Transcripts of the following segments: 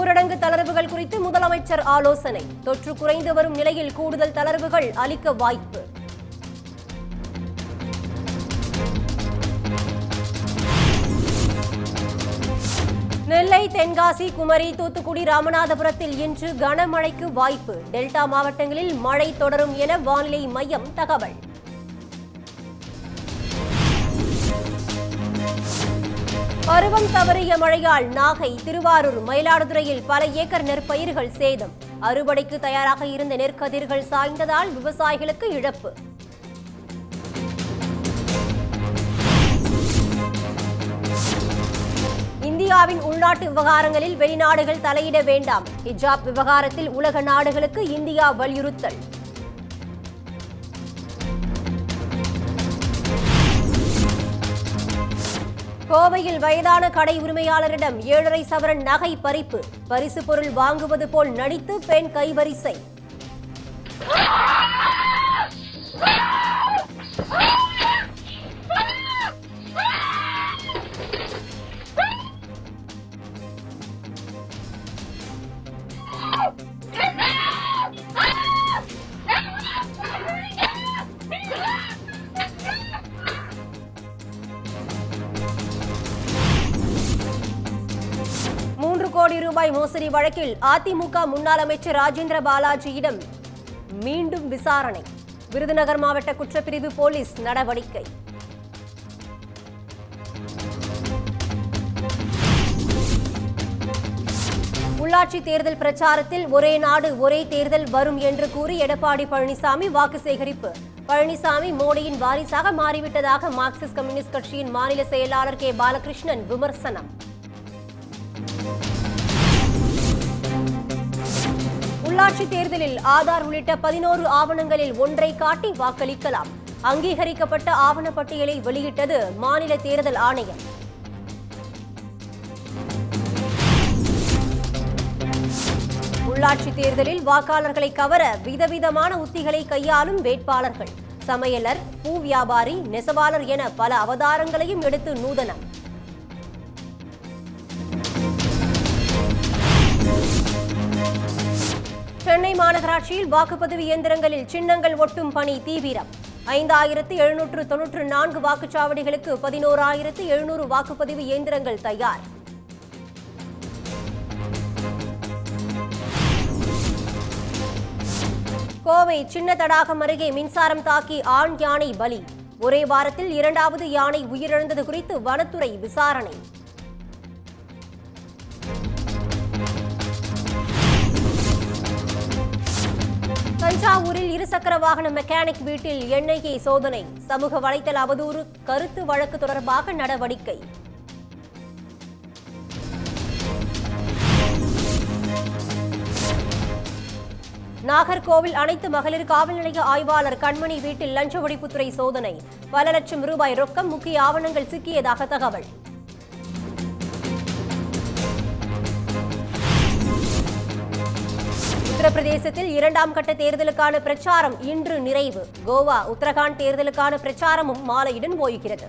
ஊரடங்கு தளர்வுகள் குறித்து முதலமைச்சர் ஆலோசனை. தொற்று குறைந்து வரும் நிலையில் கூடுதல் தளர்வுகள் அளிக்க வாய்ப்பு. நெல்லை தென்காசி குமரி தூத்துக்குடி ராமநாதபுரத்தில் இன்று கனமழைக்கு வாய்ப்பு. டெல்டா மாவட்டங்களில் மழை தொடரும் என வானிலை மையம் தகவல். பருவம் தவறிய மழையால் நாகை திருவாரூர் மயிலாடுதுறையில் பல ஏக்கர் நெற்பயிர்கள் சேதம். அறுவடைக்கு தயாராக இருந்த நெற்கதிர்கள் சாய்ந்ததால் விவசாயிகளுக்கு இழப்பு. இந்தியாவின் உள்நாட்டு விவகாரங்களில் வெளிநாடுகள் தலையிட வேண்டாம். ஹிஜாப் விவகாரத்தில் உலக நாடுகளுக்கு இந்தியா வலியுறுத்தல். கோவையில் வயதான கடை உரிமையாளரிடம் ஏழரை சவரன் நகை பறிப்பு பரிசு பொருள் வாங்குவது போல் நடித்து பெண் கைவரிசை Oh! கோடி ரூபாய் மோசடி வழக்கில் அதிமுக முன்னாள் அமைச்சர் ராஜேந்திர பாலாஜியிடம் மீண்டும் விசாரணை. விருதுநகர் மாவட்ட குற்றப்பிரிவு போலீஸ் நடவடிக்கை. உள்ளாட்சி தேர்தல் பிரச்சாரத்தில் ஒரே நாடு ஒரே தேர்தல் வரும் என்று கூறி எடப்பாடி பழனிசாமி வாக்கு சேகரிப்பு. பழனிசாமி மோடியின் வாரிசாக மாறிவிட்டதாக மார்க்சிஸ்ட் கம்யூனிஸ்ட் கட்சியின் மாநில செயலாளர் கே. பாலகிருஷ்ணன் விமர்சனம். உள்ளாட்சி தேர்தலில் ஆதார் உள்ளிட்ட பதினோரு ஆவணங்களில் ஒன்றை காட்டி வாக்களிக்கலாம். அங்கீகரிக்கப்பட்ட ஆவணப்பட்டியலை வெளியிட்டது மாநில தேர்தல் ஆணையம். உள்ளாட்சி தேர்தலில் வாக்காளர்களை கவர விதவிதமான உத்திகளை கையாளும் வேட்பாளர்கள். சமையலர் பூ வியாபாரி நெசவாளர் என பல அவதாரங்களையும் எடுத்து நூதனம். சென்னை மாநகராட்சியில் வாக்குப்பதிவு இயந்திரங்களில் சின்னங்கள் ஒட்டும் பணி தீவிரம். ஐந்தாயிரத்து எழுநூற்று தொன்னூற்று நான்கு வாக்குச்சாவடிகளுக்கு பதினோராயிரத்து எழுநூறு வாக்குப்பதிவு இயந்திரங்கள் தயார். கோவை சின்ன தடாகம் அருகே மின்சாரம் தாக்கி ஆண் யானை பலி. ஒரே வாரத்தில் இரண்டாவது யானை உயிரிழந்தது குறித்து வனத்துறை விசாரணை. இருசக்கர வாகன மெக்கானிக் வீட்டில் எண்ணெயை சோதனை சமூக வலைத்தள அவதூறு கருத்து வழக்கு தொடர்பாக நடவடிக்கை. நாகர்கோவில் அனைத்து மகளிர் காவல் நிலைய ஆய்வாளர் கண்மணி வீட்டில் லஞ்ச ஒழிப்புத்துறை சோதனை பல லட்சம் ரூபாய் ரொக்கம் முக்கிய ஆவணங்கள் சிக்கியதாக தகவல். உத்தரப்பிரதேசத்தில் இரண்டாம் கட்ட தேர்தலுக்கான பிரச்சாரம் இன்று நிறைவு. கோவா உத்தரகாண்ட் தேர்தலுக்கான பிரச்சாரமும் மாலையுடன் போய்கிறது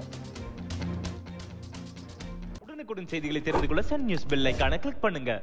உடனுக்குடன் செய்திகளை தெரிந்து கொள்ள சன் நியூஸ் பெல் கிளிக் பண்ணுங்க.